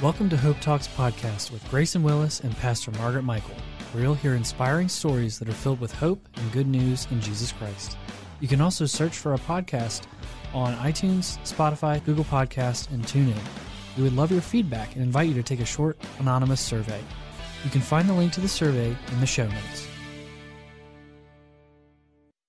Welcome to Hope Talks podcast with Grayson Willis and Pastor Margaret Michael, where you'll hear inspiring stories that are filled with hope and good news in Jesus Christ. You can also search for our podcast on iTunes, Spotify, Google Podcast, and TuneIn. We would love your feedback and invite you to take a short anonymous survey. You can find the link to the survey in the show notes.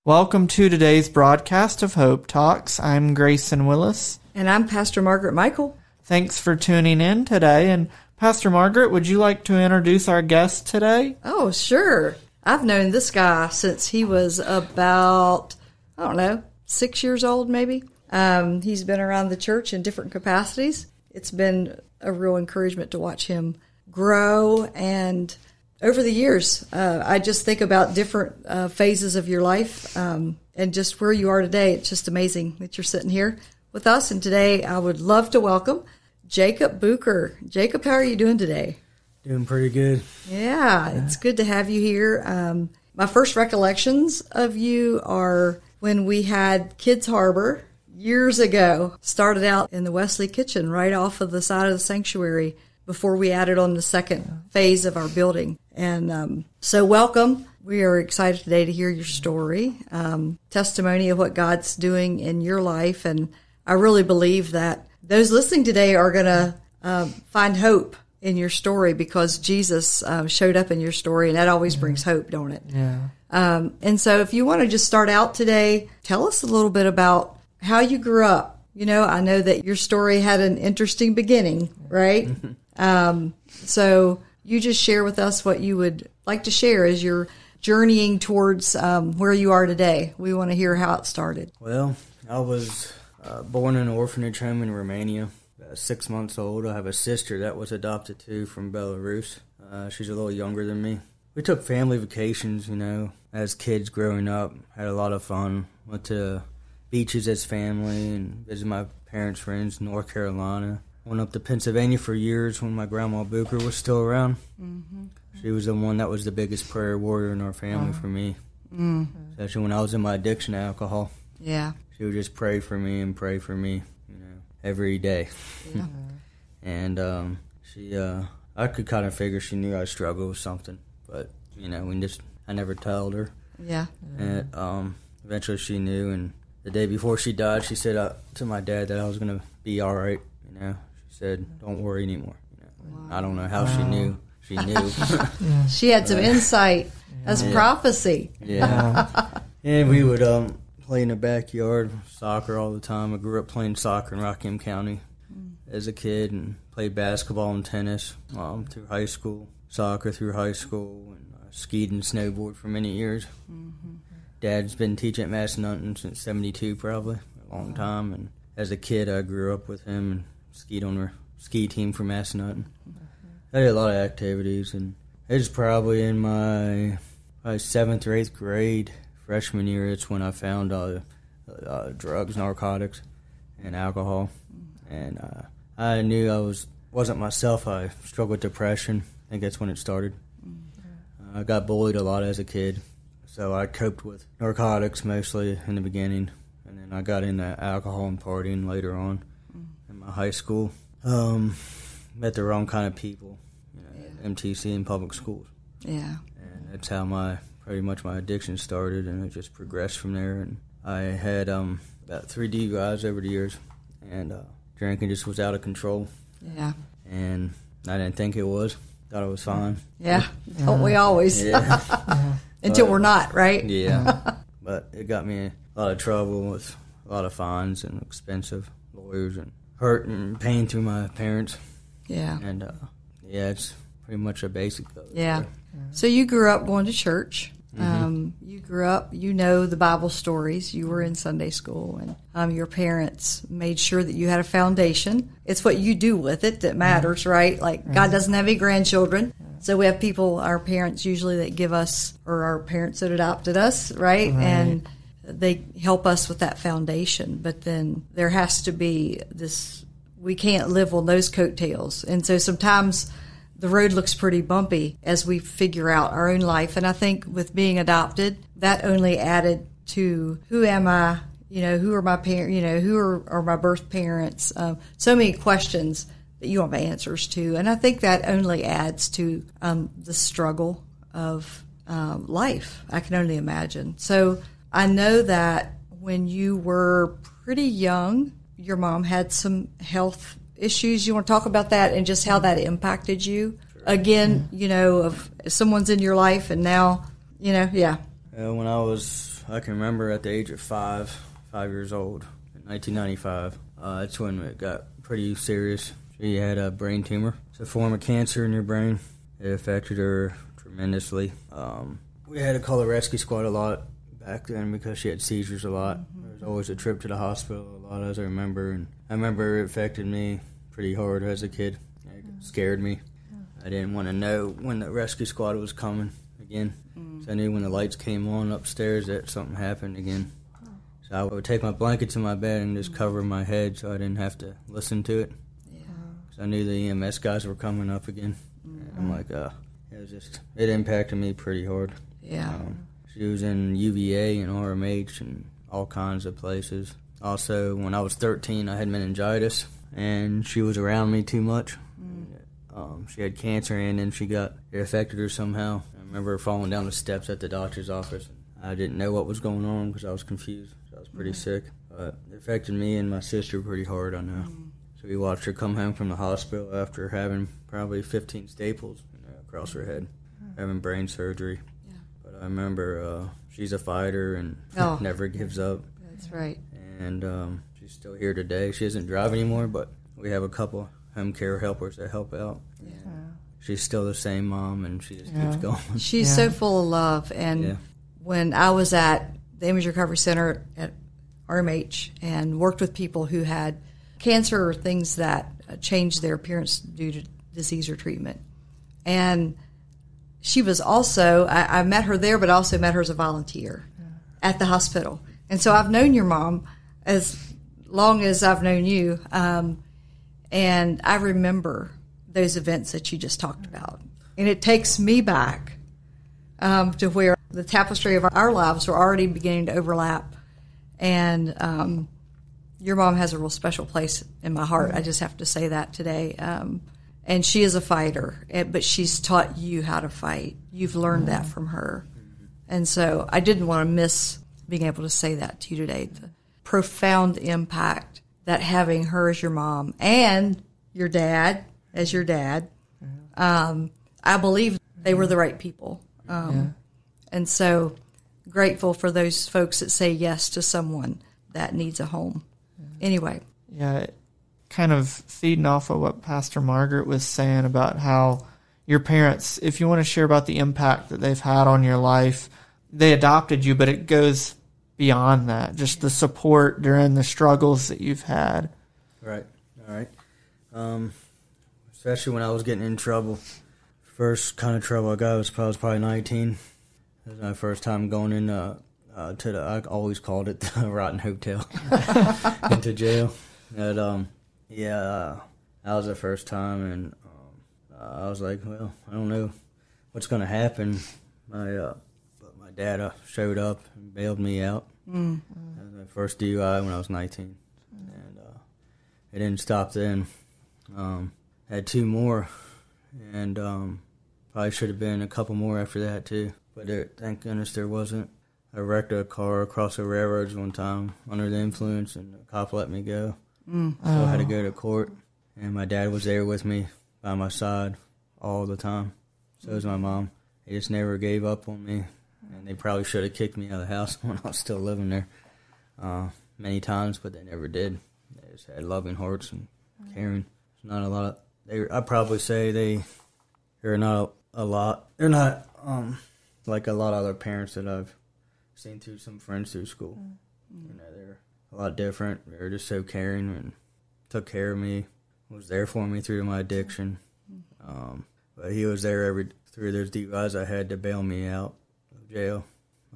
Welcome to today's broadcast of Hope Talks. I'm Grayson Willis. And I'm Pastor Margaret Michael. Thanks for tuning in today. And Pastor Margaret, would you like to introduce our guest today? Oh, sure. I've known this guy since he was about, I don't know, six years old, maybe. Um, he's been around the church in different capacities. It's been a real encouragement to watch him grow. And over the years, uh, I just think about different uh, phases of your life um, and just where you are today. It's just amazing that you're sitting here with us. And today, I would love to welcome Jacob Bucher. Jacob, how are you doing today? Doing pretty good. Yeah, it's good to have you here. Um, my first recollections of you are when we had Kids Harbor years ago. Started out in the Wesley kitchen right off of the side of the sanctuary before we added on the second phase of our building. And um, so, welcome. We are excited today to hear your story, um, testimony of what God's doing in your life. And I really believe that those listening today are going to um, find hope in your story because Jesus uh, showed up in your story, and that always yeah. brings hope, don't it? Yeah. Um, and so, if you want to just start out today, tell us a little bit about how you grew up. You know, I know that your story had an interesting beginning, right? um, so, you just share with us what you would like to share as you're journeying towards um, where you are today. We want to hear how it started. Well, I was uh, born in an orphanage home in Romania. Uh, six months old. I have a sister that was adopted too from Belarus. Uh, she's a little younger than me. We took family vacations, you know, as kids growing up. Had a lot of fun. Went to beaches as family and visited my parents' friends in North Carolina. Went up to Pennsylvania for years when my grandma Bucher was still around. Mm-hmm. She was the one that was the biggest prayer warrior in our family for me. Mm-hmm. Especially when I was in my addiction to alcohol. Yeah she would just pray for me and pray for me, you know, every day. Yeah. and um, she, uh, I could kind of figure she knew I struggled with something, but you know, we just I never told her. Yeah. And um, eventually she knew, and the day before she died, she said uh, to my dad that I was gonna be all right. You know, she said, "Don't worry anymore." You know, wow. I don't know how wow. she knew. She knew. she had some insight as yeah. prophecy. Yeah. and we would um play in the backyard, soccer all the time. I grew up playing soccer in Rockingham County mm. as a kid and played basketball and tennis um, through high school, soccer through high school, and uh, skied and snowboarded for many years. Mm-hmm. Dad's been teaching at Massanutten since 72 probably, a long time. And as a kid, I grew up with him and skied on the ski team for Massanutten. Mm-hmm. I did a lot of activities, and it was probably in my, my seventh or eighth grade freshman year, it's when I found uh, uh, drugs, narcotics, and alcohol, and uh, I knew I was wasn't myself. I struggled with depression. I think that's when it started. Mm-hmm. I got bullied a lot as a kid, so I coped with narcotics mostly in the beginning, and then I got into alcohol and partying later on mm-hmm. in my high school. Um, met the wrong kind of people, you know, yeah. MTC and public schools. Yeah, and that's how my pretty much my addiction started, and it just progressed from there. And I had um, about three DUIs over the years, and uh, drinking just was out of control. Yeah. And I didn't think it was. Thought it was fine. Yeah. Don't we always? Yeah. Until but, we're not, right? Yeah. but it got me in a lot of trouble with a lot of fines and expensive lawyers and hurt and pain through my parents. Yeah. And uh, yeah, it's pretty much a basic. Yeah. So you grew up going to church. Mm-hmm. Um, you grew up, you know the Bible stories. You were in Sunday school, and um, your parents made sure that you had a foundation. It's what you do with it that matters, mm-hmm. right? Like mm-hmm. God doesn't have any grandchildren, so we have people, our parents usually that give us, or our parents that adopted us, right? right. And they help us with that foundation. But then there has to be this. We can't live on those coattails, and so sometimes the road looks pretty bumpy as we figure out our own life. And I think with being adopted, that only added to who am I? You know, who are my parents? You know, who are, are my birth parents? Um, so many questions that you have answers to. And I think that only adds to um, the struggle of um, life. I can only imagine. So I know that when you were pretty young, your mom had some health issues. You want to talk about that and just how that impacted you? Again, you know, of someone's in your life and now, you know, yeah. Uh, when I was, I can remember at the age of five, five years old, in 1995, uh, that's when it got pretty serious. She had a brain tumor. It's a form of cancer in your brain. It affected her tremendously. Um, we had to call the rescue squad a lot back then because she had seizures a lot. There was always a trip to the hospital a lot, as I remember. And I remember it affected me pretty hard as a kid. It scared me. I didn't want to know when the rescue squad was coming again. So I knew when the lights came on upstairs that something happened again. So I would take my blanket to my bed and just cover my head so I didn't have to listen to it. Because I knew the EMS guys were coming up again. And I'm like, uh, it was just, it impacted me pretty hard. Yeah. Um, she was in UVA and RMH and all kinds of places. Also, when I was 13, I had meningitis, and she was around me too much. Um, she had cancer, and then she got it affected her somehow. I remember falling down the steps at the doctor's office. I didn't know what was going on because I was confused. I was pretty sick, but it affected me and my sister pretty hard. I know. So we watched her come home from the hospital after having probably 15 staples across her head, having brain surgery. But I remember uh, she's a fighter and Oh. never gives up. That's right. And um, she's still here today. She doesn't drive anymore, but we have a couple home care helpers that help out. Yeah. She's still the same mom, and she just Yeah. keeps going. She's Yeah. so full of love. And Yeah. when I was at the Image Recovery Center at RMH and worked with people who had cancer or things that uh, changed their appearance due to disease or treatment. And she was also, I, I met her there, but also met her as a volunteer at the hospital. And so I've known your mom as long as I've known you. Um, and I remember those events that you just talked about. And it takes me back um, to where the tapestry of our lives were already beginning to overlap. And um, your mom has a real special place in my heart. I just have to say that today. Um, and she is a fighter, but she's taught you how to fight. You've learned that from her. And so I didn't want to miss being able to say that to you today. The profound impact that having her as your mom and your dad as your dad, um, I believe they were the right people. Um, And so grateful for those folks that say yes to someone that needs a home. Anyway, Yeah, kind of feeding off of what Pastor Margaret was saying about how your parents, if you want to share about the impact that they've had on your life, they adopted you, but it goes beyond that. Just the support during the struggles that you've had. Right. All right. Um, especially when I was getting in trouble. First kind of trouble I got was probably, was probably 19. It was my first time going in uh, uh, to the, I always called it the Rotten Hotel, into jail. And, um, yeah, uh, that was the first time, and um, I was like, well, I don't know what's going to happen. My, uh, my dad uh, showed up and bailed me out. Mm. That was my first DUI when I was 19. And, uh, it didn't stop then. Um, had two more, and um, probably should have been a couple more after that too. But there, thank goodness there wasn't. I wrecked a car across the railroads one time under the influence, and the cop let me go. So I had to go to court, and my dad was there with me by my side all the time. So was my mom. He just never gave up on me, and they probably should have kicked me out of the house when I was still living there uh, many times, but they never did. They just had loving hearts and caring. There's not a lot. Of, they, I'd probably say they, they're not a, a lot. They're not um, like a lot of other parents that I've seen through some friends through school. You know, they're a lot different. They're just so caring and took care of me. Was there for me through my addiction. Um, but he was there every through those DUIs I had to bail me out jail.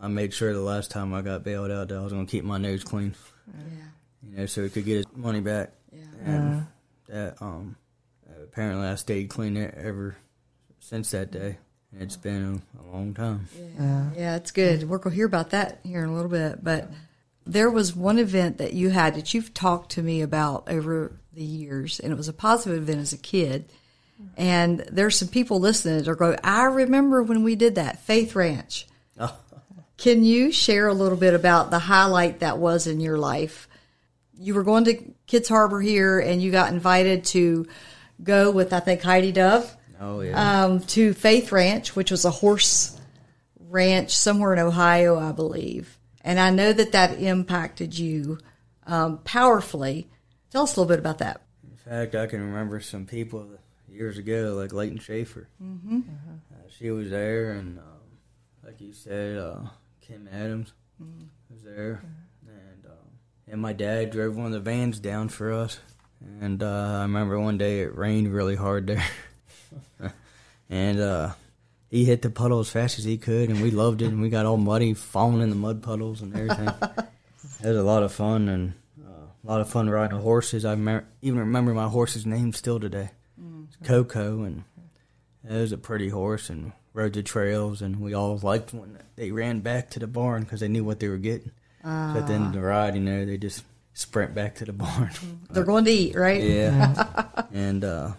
I made sure the last time I got bailed out that I was going to keep my nose clean, yeah, you know, so he could get his money back. yeah. And uh-huh. that um, apparently I stayed clean ever since that day. And it's been a, a long time. Yeah. Uh-huh. Yeah, it's good. We're going to hear about that here in a little bit. But there was one event that you had that you've talked to me about over the years, and it was a positive event as a kid. Mm-hmm. And there's some people listening that are going, I remember when we did that, Faith Ranch. Oh. Can you share a little bit about the highlight that was in your life? You were going to Kids Harbor here, and you got invited to go with, I think, Heidi Dove Oh yeah. um, to Faith Ranch, which was a horse ranch somewhere in Ohio, I believe. And I know that that impacted you um, powerfully. Tell us a little bit about that. In fact, I can remember some people years ago, like Leighton Schaefer. Mm-hmm. Uh, she was there, and um, like you said, uh, Kim Adams was there, and um, and my dad drove one of the vans down for us. And uh, I remember one day it rained really hard there, and uh, he hit the puddle as fast as he could, and we loved it, and we got all muddy, falling in the mud puddles and everything. it was a lot of fun, and uh, a lot of fun riding horses. I me- even remember my horse's name still today. It's Coco, and it was a pretty horse, and rode the trails, and we all liked when they ran back to the barn because they knew what they were getting. So at the end of the ride, you know, they just sprint back to the barn. They're going to eat, right? Yeah. and uh,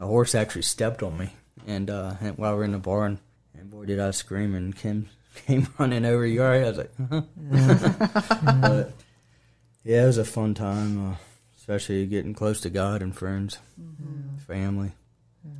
a horse actually stepped on me, and, uh, and while we're in the barn, and boy, did I scream! And Kim came running over the yard. I was like, uh-huh. but yeah, it was a fun time, uh, especially getting close to God and friends, family,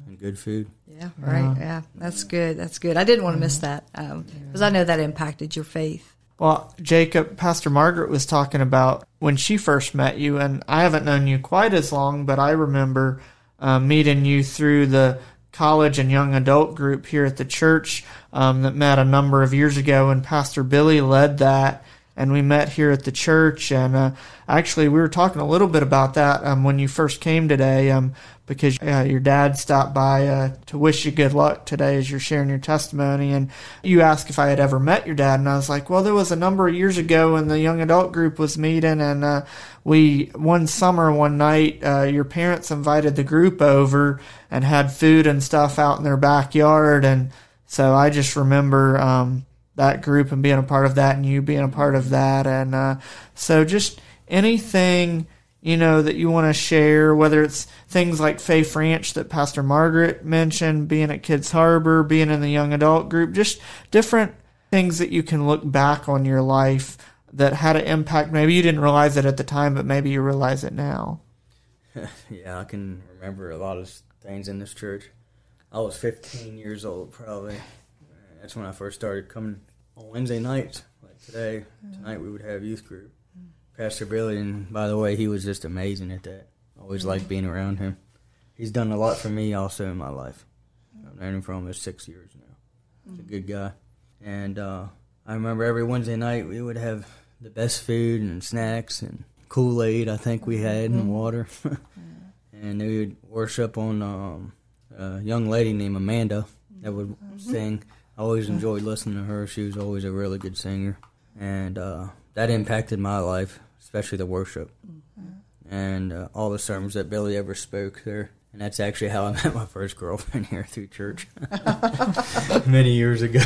and good food. Yeah, right. Yeah, that's good. That's good. I didn't want to miss that because I know that impacted your faith. Well, Jacob, Pastor Margaret was talking about when she first met you, and I haven't known you quite as long, but I remember uh, meeting you through the college and young adult group here at the church um, that met a number of years ago, and Pastor Billy led that. And we met here at the church, and uh, actually, we were talking a little bit about that um, when you first came today, um, because uh, your dad stopped by uh, to wish you good luck today as you're sharing your testimony. And you asked if I had ever met your dad, and I was like, well, there was a number of years ago when the young adult group was meeting, and uh, we one summer, one night, uh, your parents invited the group over and had food and stuff out in their backyard, and so I just remember. Um, that group and being a part of that and you being a part of that and uh, so just anything you know that you want to share whether it's things like faith ranch that pastor margaret mentioned being at kids harbor being in the young adult group just different things that you can look back on your life that had an impact maybe you didn't realize it at the time but maybe you realize it now yeah, I can remember a lot of things in this church. I was 15 years old, probably. That's when I first started coming on Wednesday nights. Like today, mm. tonight we would have youth group. Pastor Billy, and by the way, he was just amazing at that. Always liked mm. being around him. He's done a lot for me also in my life. I've known him for almost six years now. He's a mm. good guy. And uh, I remember every Wednesday night we would have the best food and snacks and Kool Aid, I think we had, and mm-hmm. water. and we would worship on um, a young lady named Amanda that would mm-hmm. sing. I always enjoyed listening to her. She was always a really good singer. And uh, that impacted my life, especially the worship and uh, all the sermons that Billy ever spoke there. And that's actually how I met my first girlfriend here through church many years ago.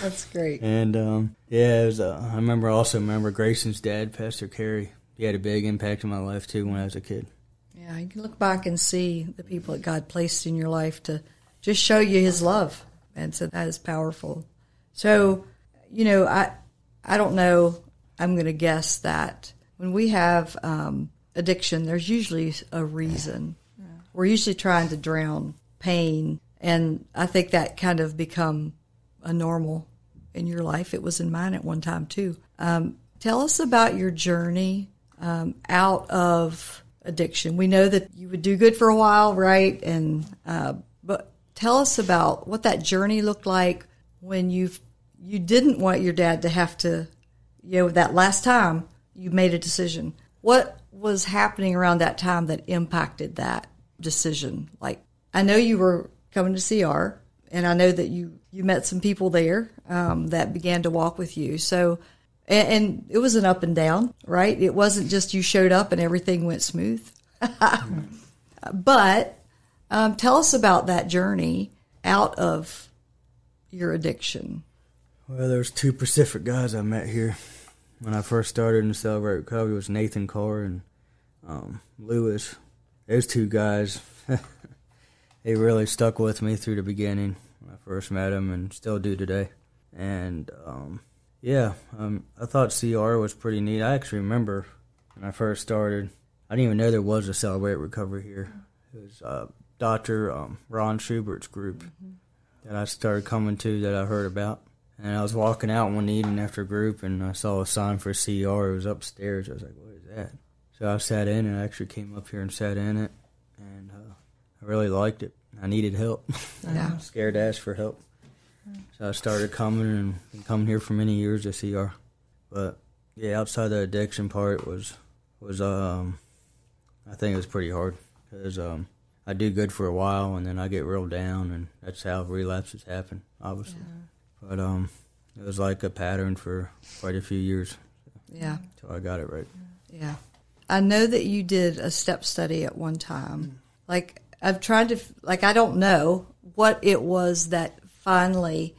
That's great. and um, yeah, it was, uh, I remember also remember Grayson's dad, Pastor Carey. He had a big impact in my life too when I was a kid. Yeah, you can look back and see the people that God placed in your life to just show you His love, and so that is powerful. So, you know, I I don't know. I'm going to guess that when we have um, addiction, there's usually a reason. We're usually trying to drown pain, and I think that kind of become a normal in your life. It was in mine at one time too. Um, tell us about your journey um, out of addiction. We know that you would do good for a while, right? And uh, but tell us about what that journey looked like when you you didn't want your dad to have to, you know, that last time you made a decision. What was happening around that time that impacted that decision? Like, I know you were coming to CR, and I know that you you met some people there um, that began to walk with you. So, and, and it was an up and down, right? It wasn't just you showed up and everything went smooth. but um, tell us about that journey out of your addiction. Well, there's two Pacific guys I met here when I first started in Celebrate Recovery. It was Nathan Carr and um, Lewis. Those two guys, they really stuck with me through the beginning when I first met them, and still do today. And um, yeah, um, I thought CR was pretty neat. I actually remember when I first started. I didn't even know there was a Celebrate Recovery here. It was uh, Dr. Um, Ron Schubert's group that I started coming to that I heard about. And I was walking out one evening after group and I saw a sign for CR. It was upstairs. I was like, what is that? So I sat in and I actually came up here and sat in it. And uh, I really liked it. I needed help. Yeah. Scared to ask for help. So I started coming and been coming here for many years to CR. But yeah, outside the addiction part was was um I think it was pretty hard because um I do good for a while and then I get real down and that's how relapses happen, obviously. But um it was like a pattern for quite a few years Yeah. until I got it right. Yeah. I know that you did a step study at one time. Like, I've tried to, like, I don't know what it was that finally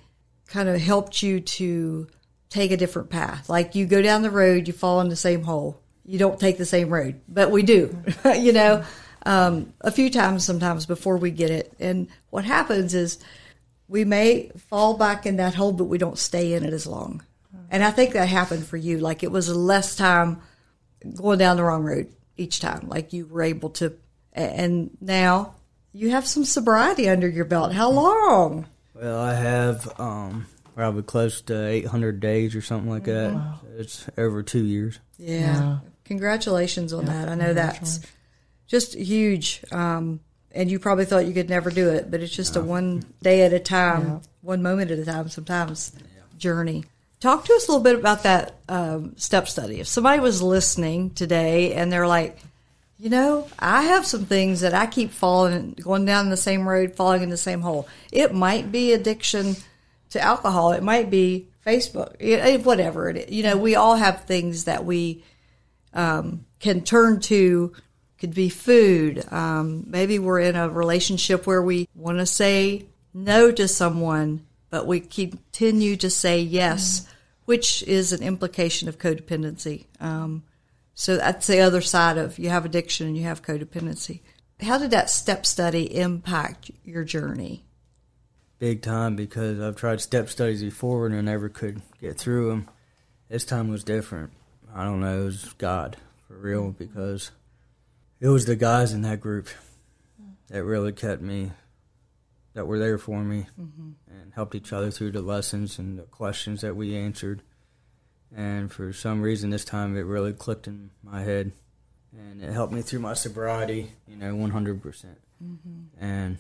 kind of helped you to take a different path. Like, you go down the road, you fall in the same hole. You don't take the same road, but we do, you know, um, a few times sometimes before we get it. And what happens is we may fall back in that hole, but we don't stay in it as long. And I think that happened for you. Like, it was less time going down the wrong road each time. Like you were able to, and now you have some sobriety under your belt. How long? Well, I have um probably close to 800 days or something like that. So it's over 2 years. Yeah. Yeah. Congratulations on that. I know that's just huge. Um, and you probably thought you could never do it, but it's just a one day at a time, Yeah. one moment at a time sometimes journey. Talk to us a little bit about that um, step study. If somebody was listening today and they're like, you know, I have some things that I keep falling, going down the same road, falling in the same hole. It might be addiction to alcohol. It might be Facebook, it- it- whatever it is. You know, we all have things that we um, can turn to. Could be food. Um, maybe we're in a relationship where we want to say no to someone, but we continue to say yes, which is an implication of codependency. Um, so that's the other side of you have addiction and you have codependency. How did that step study impact your journey? big time because I've tried step studies before and I never could get through them. This time was different. I don't know, it was God for real because it was the guys in that group that really kept me, that were there for me and helped each other through the lessons and the questions that we answered. And for some reason, this time it really clicked in my head and it helped me through my sobriety, you know, 100%. percent And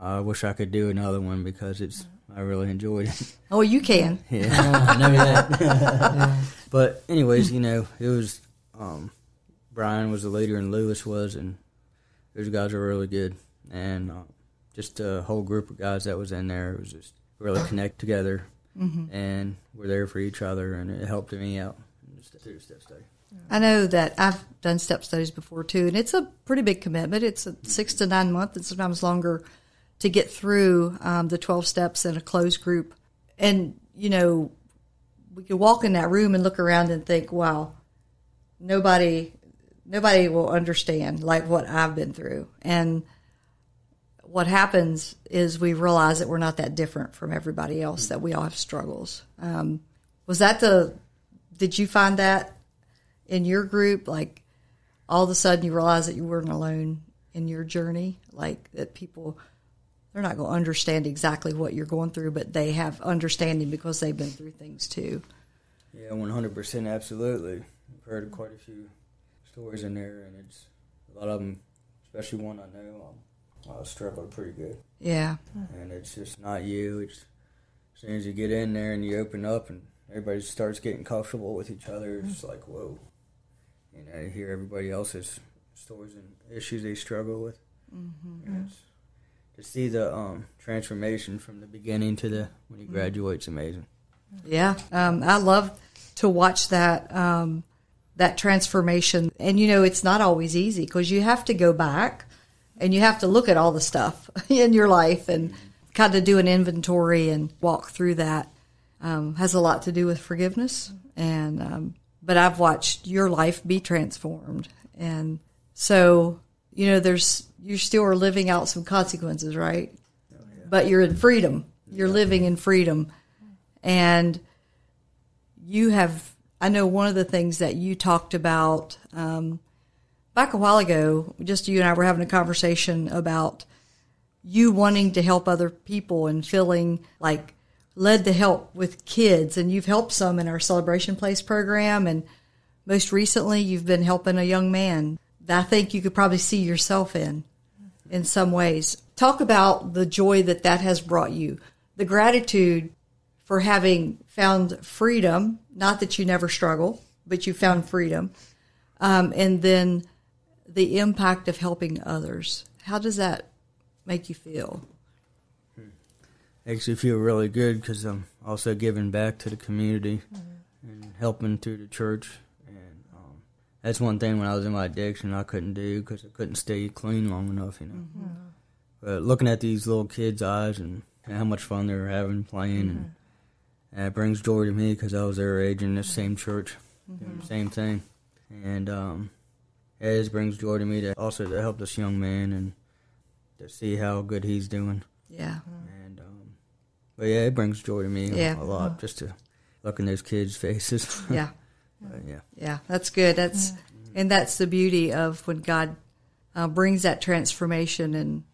I wish I could do another one because it's I really enjoyed it. Oh, you can. Yeah, I know that. But anyways, you know, it was um, Brian was the leader and Lewis was, and those guys were really good, and uh, just a whole group of guys that was in there it was just really connect together, and we're there for each other, and it helped me out through the step study. I know that I've done step studies before too, and it's a pretty big commitment. It's a six to nine month and sometimes longer to get through um, the 12 steps in a closed group. And, you know, we could walk in that room and look around and think, wow, nobody nobody will understand like what I've been through. And what happens is we realize that we're not that different from everybody else, that we all have struggles. Um, was that the, did you find that in your group? Like all of a sudden you realize that you weren't alone in your journey? Like that people, they're not going to understand exactly what you're going through, but they have understanding because they've been through things too. Yeah, one hundred percent, absolutely. I've heard quite a few stories in there, and it's a lot of them, especially one I know, um, I struggled pretty good. Yeah. and it's just not you. It's as soon as you get in there and you open up and everybody starts getting comfortable with each other, it's like whoa. You know, you hear everybody else's stories and issues they struggle with. Mm-hmm. It's, to see the um, transformation from the beginning to the when you graduate is amazing. Yeah, um, I love to watch that um, that transformation. And you know, it's not always easy because you have to go back and you have to look at all the stuff in your life and kind of do an inventory and walk through that. Um, has a lot to do with forgiveness, and um, but I've watched your life be transformed, and So, you know, there's, you still are living out some consequences, right? But you're in freedom. You're living in freedom. And you have, I know one of the things that you talked about um, back a while ago, just you and I were having a conversation about you wanting to help other people and feeling like led to help with kids. And you've helped some in our Celebration Place program. And most recently, you've been helping a young man that I think you could probably see yourself in in some ways. Talk about the joy that that has brought you, the gratitude for having found freedom, not that you never struggle, but you found freedom, um, and then the impact of helping others. How does that make you feel? Makes you feel really good because I'm also giving back to the community and helping through the church. And um, that's one thing when I was in my addiction I couldn't do because I couldn't stay clean long enough, you know. But looking at these little kids' eyes and, and how much fun they were having playing, and, and it brings joy to me because I was their age in the same church, doing the same thing. And um, it brings joy to me to also to help this young man and to see how good he's doing. Yeah. And um, but yeah, it brings joy to me Yeah. a lot just to look in those kids' faces. Yeah. But, yeah. Yeah, that's good. That's and that's the beauty of when God uh, brings that transformation, and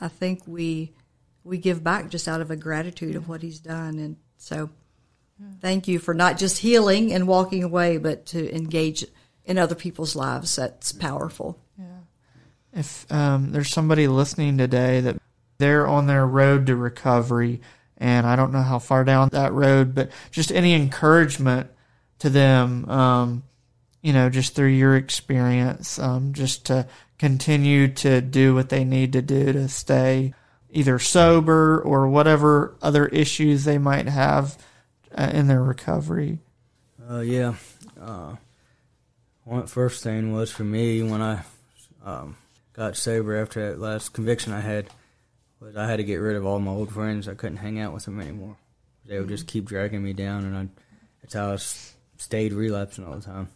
I think we we give back just out of a gratitude of what He's done, and so thank you for not just healing and walking away, but to engage in other people's lives. That's powerful. Yeah. If um, there's somebody listening today that they're on their road to recovery, and I don't know how far down that road, but just any encouragement to them, um, you know, just through your experience, um, just to continue to do what they need to do to stay either sober or whatever other issues they might have uh, in their recovery. Uh, yeah. Uh, one first thing was for me when I um, got sober after that last conviction I had was I had to get rid of all my old friends. I couldn't hang out with them anymore. They would just keep dragging me down, and I, that's I stayed relapsing all the time.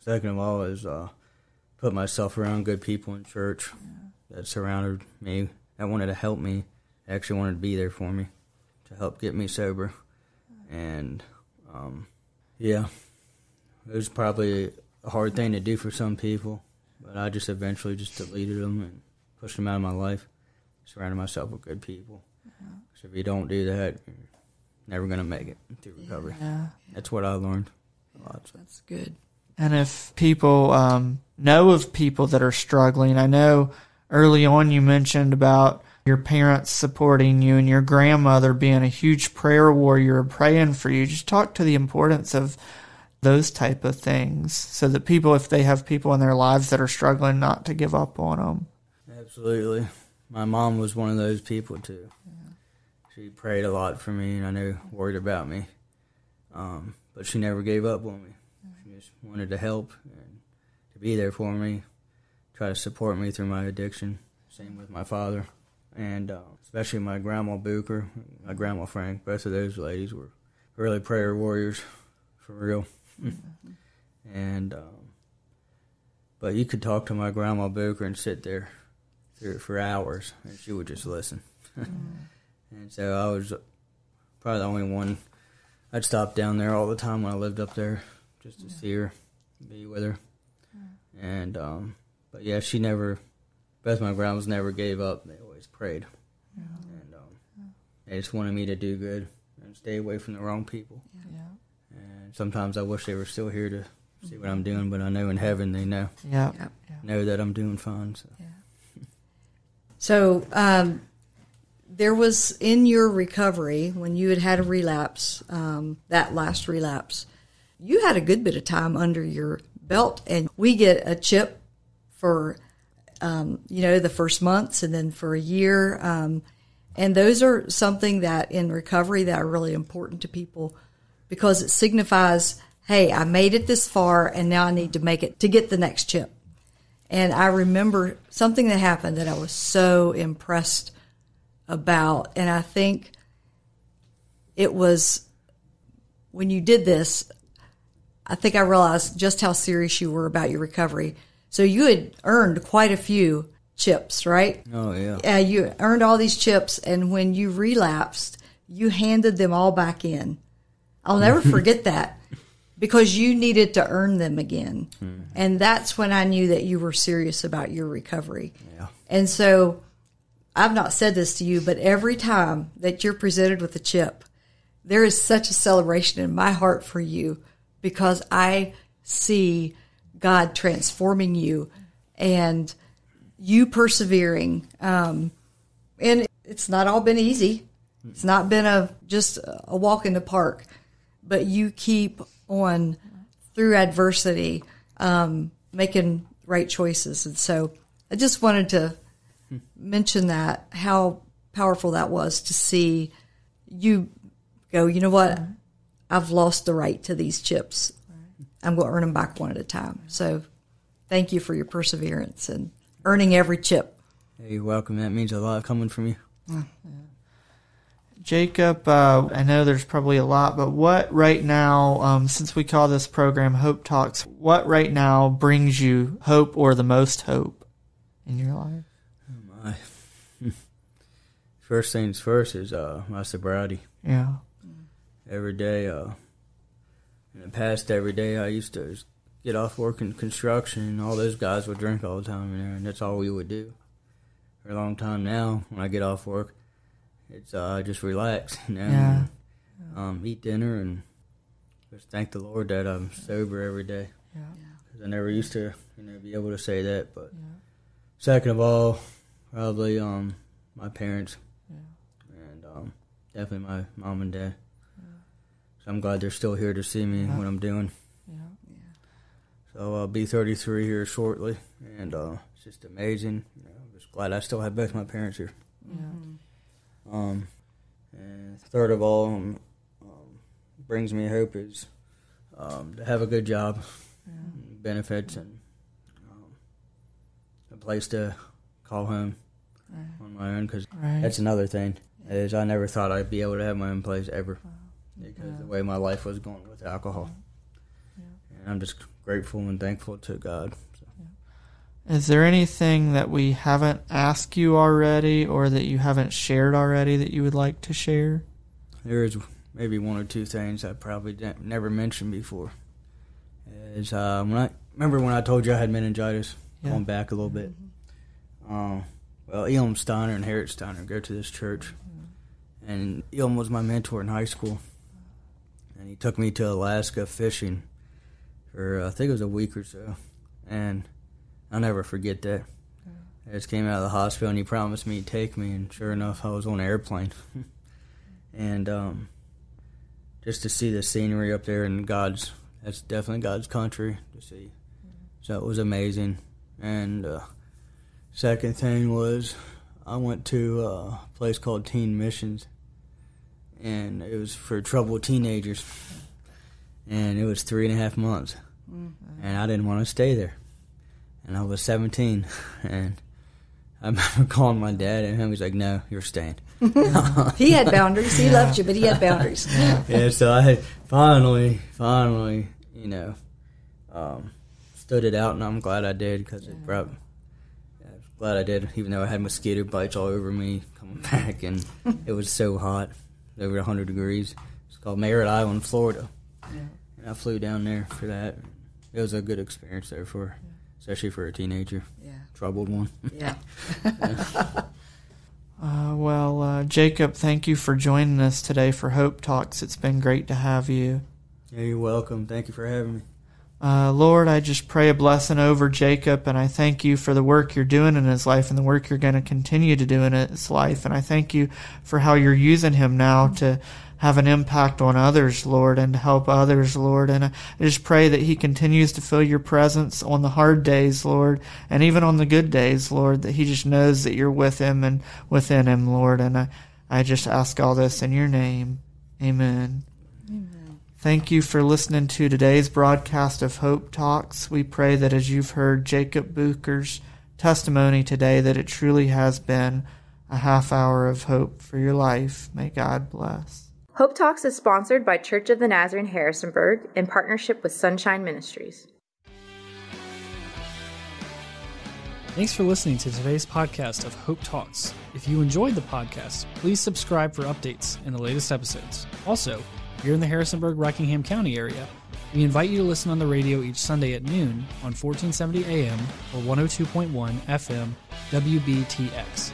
Second of all is uh, put myself around good people in church that surrounded me, that wanted to help me, actually wanted to be there for me, to help get me sober, and um, yeah, it was probably a hard thing to do for some people, but I just eventually just deleted them and pushed them out of my life. Surrounded myself with good people. So if you don't do that, you're never gonna make it through recovery. Yeah. That's what I learned a lot. So. That's good. And if people um, know of people that are struggling, I know early on you mentioned about your parents supporting you and your grandmother being a huge prayer warrior praying for you. Just talk to the importance of those type of things so that people, if they have people in their lives that are struggling, not to give up on them. Absolutely. My mom was one of those people too. She prayed a lot for me, and I knew worried about me. Um, but she never gave up on me. She just wanted to help and to be there for me, try to support me through my addiction. Same with my father, and uh, especially my grandma Bucher, my grandma Frank. Both of those ladies were really prayer warriors, for real. and um, but you could talk to my grandma Bucher and sit there for, for hours, and she would just listen. and so I was probably the only one. I'd stop down there all the time when I lived up there, just to see her, be with her. And um, but yeah, she never. Both my grandmas never gave up. They always prayed, and um, they just wanted me to do good and stay away from the wrong people. And sometimes I wish they were still here to see what I'm doing, but I know in heaven they know Yeah. Yep. know that I'm doing fine. So. So um, there was in your recovery when you had had a relapse, um, that last relapse, you had a good bit of time under your belt, and we get a chip for um, you know the first months, and then for a year. Um, and those are something that in recovery that are really important to people because it signifies, hey, I made it this far, and now I need to make it to get the next chip. And I remember something that happened that I was so impressed about. And I think it was when you did this, I think I realized just how serious you were about your recovery So you had earned quite a few chips, right? Oh yeah. Uh, you earned all these chips, and when you relapsed, you handed them all back in. I'll never forget that because you needed to earn them again. And that's when I knew that you were serious about your recovery. Yeah. And so I've not said this to you, but every time that you're presented with a chip, there is such a celebration in my heart for you because I see God transforming you and you persevering. Um, and it's not all been easy. It's not been a just a walk in the park, but you keep on through adversity, um, making right choices. And so I just wanted to mention that how powerful that was to see you go, you know what? I've lost the right to these chips. I'm going to earn them back one at a time. So thank you for your perseverance and earning every chip. Hey, you're welcome. That means a lot coming from you. Jacob, uh, I know there's probably a lot, but what right now, um, since we call this program Hope Talks, what right now brings you hope or the most hope in your life? My first things first is uh, my sobriety. Yeah. Every day, uh, in the past, every day I used to get off work in construction, and all those guys would drink all the time in there, and that's all we would do. For a long time now, when I get off work, it's uh, just relax, you know, Yeah. um, eat dinner, and just thank the Lord that I'm sober every day. Yeah. Because I never used to, you know, be able to say that. But second of all, probably um, my parents, and um, definitely my mom and dad. So I'm glad they're still here to see me what I'm doing. Yeah. yeah. So I'll be 33 here shortly, and uh, it's just amazing. You know, I'm just glad I still have both my parents here. Yeah. Um, and third of all, um, um, brings me hope is um, to have a good job, benefits, and um, a place to call home on my own. Because Right. that's another thing is I never thought I'd be able to have my own place ever because the way my life was going with alcohol. And I'm just grateful and thankful to God. So. Is there anything that we haven't asked you already or that you haven't shared already that you would like to share? There is maybe one or two things I probably never mentioned before. Is uh, when I remember when I told you I had meningitis, Yeah. going back a little bit. Um, well, Elam Steiner and Harriet Steiner go to this church, and Elam was my mentor in high school, and he took me to Alaska fishing for uh, I think it was a week or so, and I'll never forget that. I just came out of the hospital, and he promised me he'd take me, and sure enough, I was on an airplane. and um, just to see the scenery up there and God's that's definitely God's country to see. So it was amazing. And uh, second thing was I went to a place called Teen Missions, and it was for troubled teenagers, and it was three and a half months, and I didn't want to stay there, and I was 17, and I remember calling my dad, and he was like, "No, you're staying." He had boundaries. He loved you, but he had boundaries. yeah, so I finally, finally, you know, um, stood it out, and I'm glad I did because it brought. Glad I did, even though I had mosquito bites all over me coming back, and it was so hot, over 100 degrees. It's called Merritt Island, Florida, Yeah. and I flew down there for that. It was a good experience there for, especially for a teenager, Yeah. troubled one. Yeah. Uh, well, uh, Jacob, thank you for joining us today for Hope Talks. It's been great to have you. Yeah, you're welcome. Thank you for having me. Uh, Lord, I just pray a blessing over Jacob, and I thank you for the work you're doing in his life and the work you're going to continue to do in his life. And I thank you for how you're using him now to have an impact on others, Lord, and to help others, Lord. And I just pray that he continues to feel your presence on the hard days, Lord, and even on the good days, Lord, that he just knows that you're with him and within him, Lord. And I, I just ask all this in your name. Amen. Thank you for listening to today's broadcast of Hope Talks. We pray that as you've heard Jacob Bucher's testimony today, that it truly has been a half hour of hope for your life. May God bless. Hope Talks is sponsored by Church of the Nazarene Harrisonburg in partnership with Sunshine Ministries. Thanks for listening to today's podcast of Hope Talks. If you enjoyed the podcast, please subscribe for updates and the latest episodes. Also, if you're in the Harrisonburg Rockingham County area, we invite you to listen on the radio each Sunday at noon on 1470 AM or 102.1 FM WBTX.